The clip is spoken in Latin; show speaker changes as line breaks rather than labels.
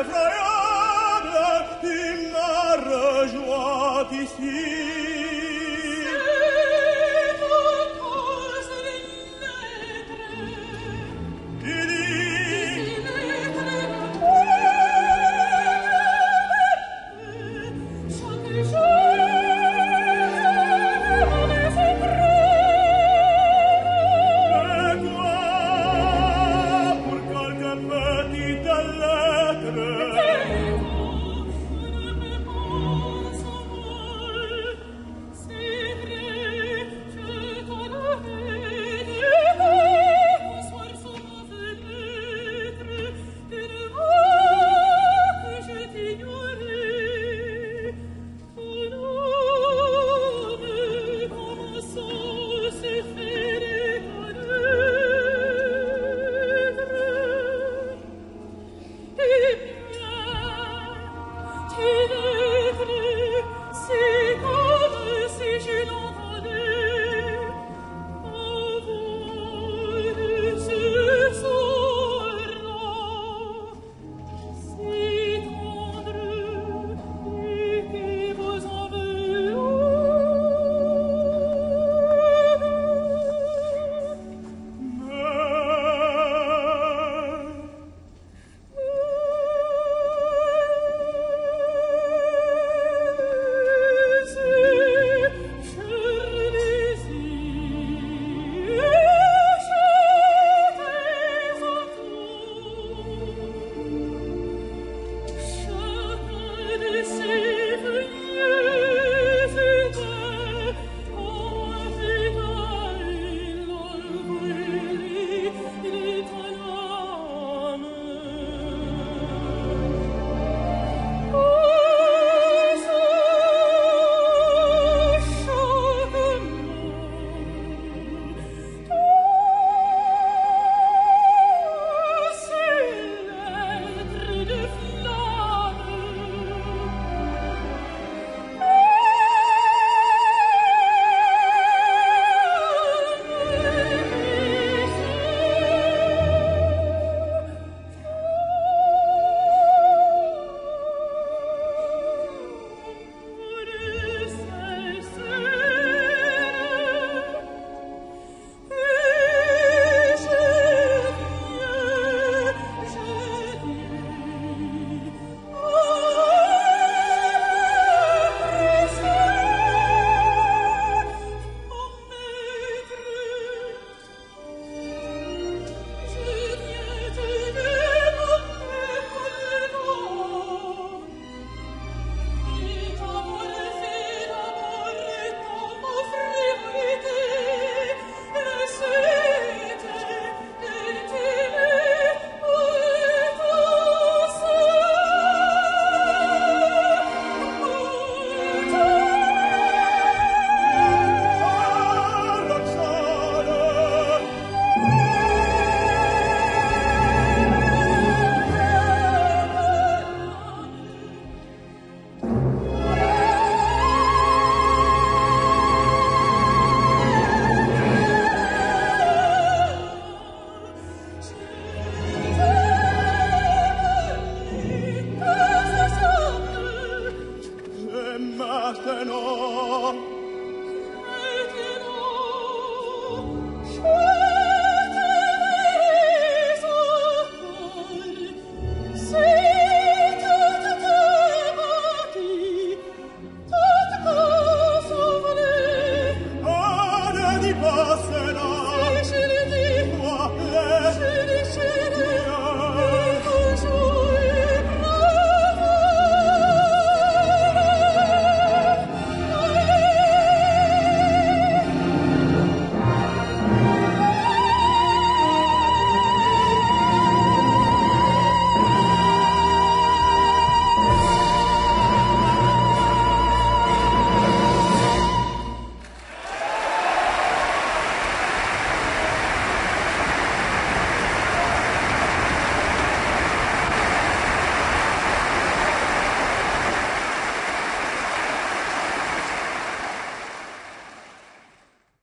effroyable, il m'a rejoint ici.